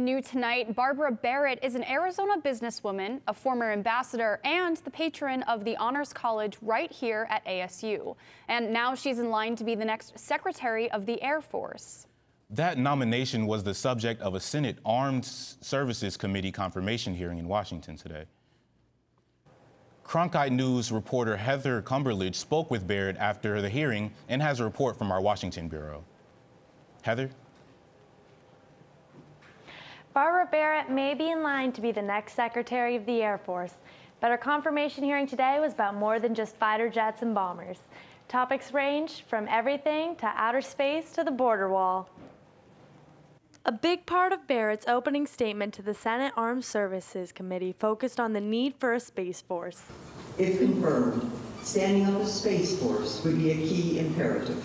New tonight, Barbara Barrett is an Arizona businesswoman, a former ambassador, and the patron of the Honors College right here at ASU. And now she's in line to be the next Secretary of the Air Force. That nomination was the subject of a Senate Armed Services Committee confirmation hearing in Washington today. Cronkite News reporter Heather Cumberledge spoke with Barrett after the hearing and has a report from our Washington Bureau. Heather? Barbara Barrett may be in line to be the next Secretary of the Air Force, but her confirmation hearing today was about more than just fighter jets and bombers. Topics range from everything to outer space to the border wall. A big part of Barrett's opening statement to the Senate Armed Services Committee focused on the need for a Space Force. If confirmed, standing up a Space Force would be a key imperative.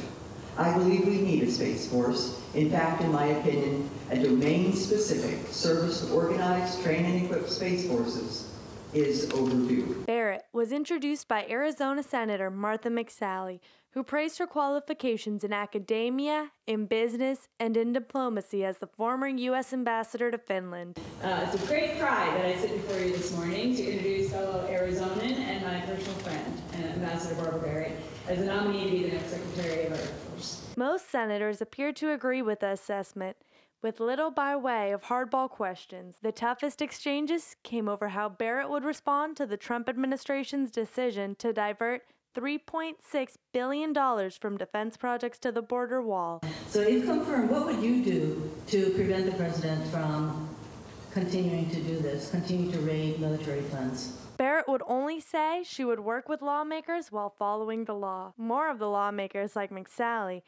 I believe we need a Space Force. In fact, in my opinion, a domain-specific service to organize, train, and equip Space Forces is overdue. Barrett was introduced by Arizona Senator Martha McSally, who praised her qualifications in academia, in business, and in diplomacy as the former U.S. ambassador to Finland. Uh, it's a great pride that I sit before you this morning to introduce fellow Arizonan and my personal friend, Ambassador Barbara Barrett, as a nominee to be the next Secretary of Air Force. Most senators appeared to agree with the assessment, with little by way of hardball questions. The toughest exchanges came over how Barrett would respond to the Trump administration's decision to divert $3.6 billion from defense projects to the border wall. So, if confirmed, what would you do to prevent the president from continuing to do this, continue to raid military funds? Barrett would only say she would work with lawmakers while following the law. More of the lawmakers, like McSally,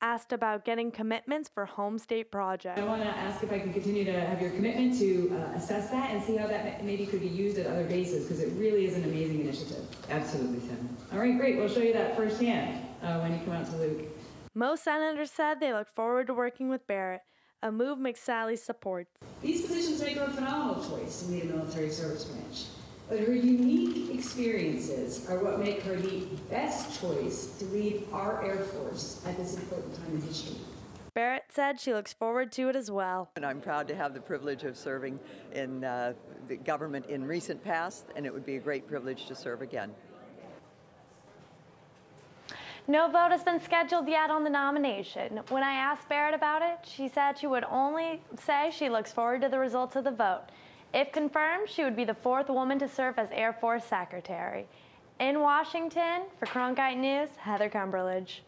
asked about getting commitments for home state projects. I want to ask if I can continue to have your commitment to uh, assess that and see how that maybe could be used at other bases because it really is an amazing initiative. Absolutely, Senator. All right, great. We'll show you that firsthand uh, when you come out to Luke. Most senators said they look forward to working with Barrett, a move McSally supports. These positions make her a phenomenal choice to lead a military service branch. But her unique experiences are what make her the best choice to lead our Air Force at this important time in history. Barrett said she looks forward to it as well. And I'm proud to have the privilege of serving in uh, the government in recent past, and it would be a great privilege to serve again. No vote has been scheduled yet on the nomination. When I asked Barrett about it, she said she would only say she looks forward to the results of the vote. If confirmed, she would be the fourth woman to serve as Air Force Secretary. In Washington, for Cronkite News, Heather Cumberledge.